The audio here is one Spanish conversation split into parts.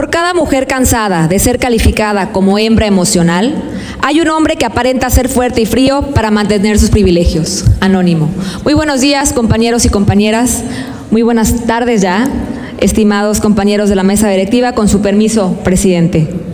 Por cada mujer cansada de ser calificada como hembra emocional, hay un hombre que aparenta ser fuerte y frío para mantener sus privilegios. Anónimo. Muy buenos días, compañeros y compañeras. Muy buenas tardes ya, estimados compañeros de la mesa directiva. Con su permiso, presidente.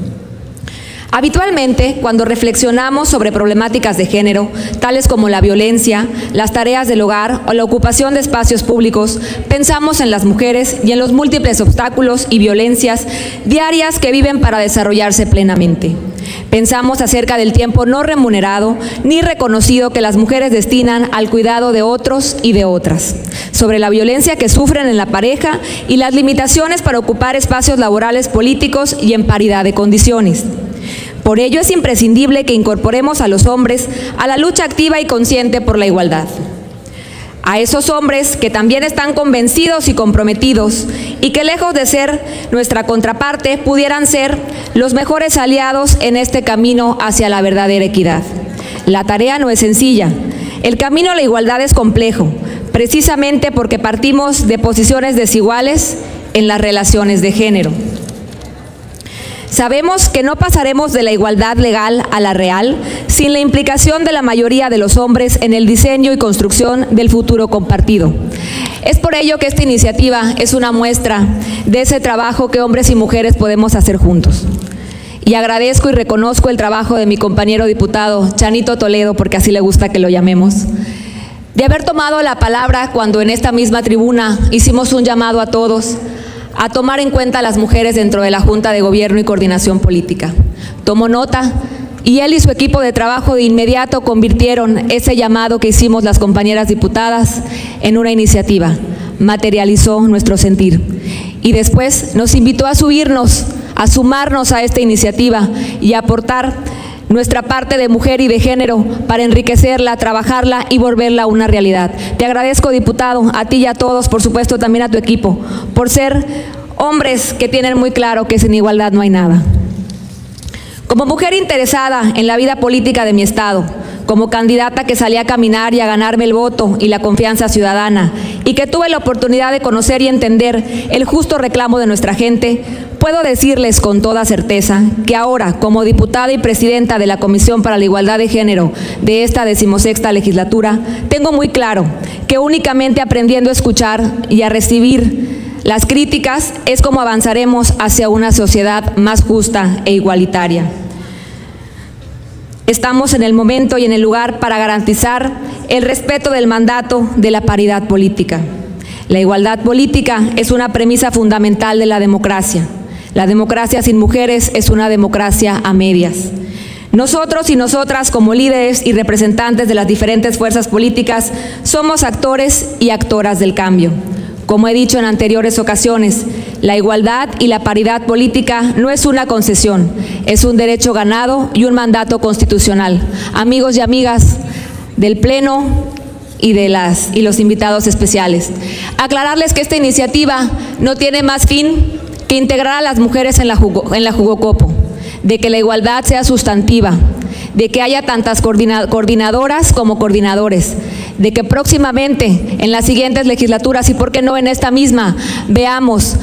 Habitualmente, cuando reflexionamos sobre problemáticas de género, tales como la violencia, las tareas del hogar o la ocupación de espacios públicos, pensamos en las mujeres y en los múltiples obstáculos y violencias diarias que viven para desarrollarse plenamente. Pensamos acerca del tiempo no remunerado ni reconocido que las mujeres destinan al cuidado de otros y de otras, sobre la violencia que sufren en la pareja y las limitaciones para ocupar espacios laborales políticos y en paridad de condiciones. Por ello es imprescindible que incorporemos a los hombres a la lucha activa y consciente por la igualdad. A esos hombres que también están convencidos y comprometidos y que lejos de ser nuestra contraparte pudieran ser los mejores aliados en este camino hacia la verdadera equidad. La tarea no es sencilla. El camino a la igualdad es complejo, precisamente porque partimos de posiciones desiguales en las relaciones de género. Sabemos que no pasaremos de la igualdad legal a la real sin la implicación de la mayoría de los hombres en el diseño y construcción del futuro compartido. Es por ello que esta iniciativa es una muestra de ese trabajo que hombres y mujeres podemos hacer juntos. Y agradezco y reconozco el trabajo de mi compañero diputado Chanito Toledo, porque así le gusta que lo llamemos, de haber tomado la palabra cuando en esta misma tribuna hicimos un llamado a todos a tomar en cuenta a las mujeres dentro de la Junta de Gobierno y Coordinación Política. Tomó nota y él y su equipo de trabajo de inmediato convirtieron ese llamado que hicimos las compañeras diputadas en una iniciativa. Materializó nuestro sentir. Y después nos invitó a subirnos, a sumarnos a esta iniciativa y a aportar nuestra parte de mujer y de género para enriquecerla, trabajarla y volverla una realidad. Te agradezco, diputado, a ti y a todos, por supuesto también a tu equipo, por ser hombres que tienen muy claro que sin igualdad no hay nada. Como mujer interesada en la vida política de mi Estado, como candidata que salí a caminar y a ganarme el voto y la confianza ciudadana, y que tuve la oportunidad de conocer y entender el justo reclamo de nuestra gente, puedo decirles con toda certeza que ahora, como diputada y presidenta de la Comisión para la Igualdad de Género de esta decimosexta legislatura, tengo muy claro que únicamente aprendiendo a escuchar y a recibir las críticas es como avanzaremos hacia una sociedad más justa e igualitaria. Estamos en el momento y en el lugar para garantizar el respeto del mandato de la paridad política. La igualdad política es una premisa fundamental de la democracia. La democracia sin mujeres es una democracia a medias. Nosotros y nosotras como líderes y representantes de las diferentes fuerzas políticas somos actores y actoras del cambio. Como he dicho en anteriores ocasiones, la igualdad y la paridad política no es una concesión, es un derecho ganado y un mandato constitucional. Amigos y amigas del Pleno y de las y los invitados especiales. Aclararles que esta iniciativa no tiene más fin que integrar a las mujeres en la, en la jugocopo, de que la igualdad sea sustantiva, de que haya tantas coordinadoras como coordinadores, de que próximamente en las siguientes legislaturas y por qué no en esta misma veamos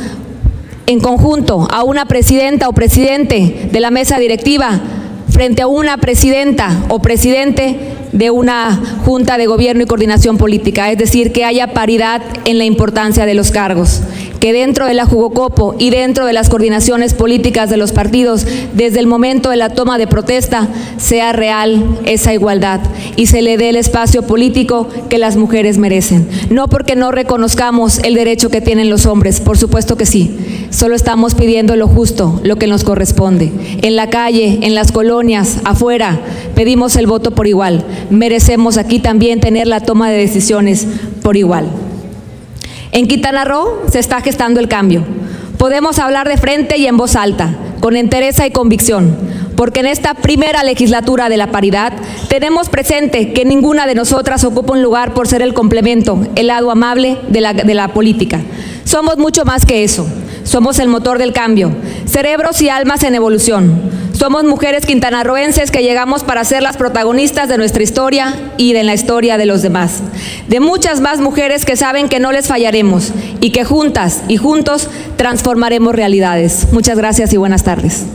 en conjunto a una presidenta o presidente de la mesa directiva frente a una presidenta o presidente de una junta de gobierno y coordinación política, es decir, que haya paridad en la importancia de los cargos que dentro de la Jugocopo y dentro de las coordinaciones políticas de los partidos, desde el momento de la toma de protesta, sea real esa igualdad y se le dé el espacio político que las mujeres merecen. No porque no reconozcamos el derecho que tienen los hombres, por supuesto que sí. Solo estamos pidiendo lo justo, lo que nos corresponde. En la calle, en las colonias, afuera, pedimos el voto por igual. Merecemos aquí también tener la toma de decisiones por igual. En Quintana Roo se está gestando el cambio. Podemos hablar de frente y en voz alta, con entereza y convicción, porque en esta primera legislatura de la paridad tenemos presente que ninguna de nosotras ocupa un lugar por ser el complemento, el lado amable de la, de la política. Somos mucho más que eso. Somos el motor del cambio, cerebros y almas en evolución. Somos mujeres quintanarroenses que llegamos para ser las protagonistas de nuestra historia y de la historia de los demás. De muchas más mujeres que saben que no les fallaremos y que juntas y juntos transformaremos realidades. Muchas gracias y buenas tardes.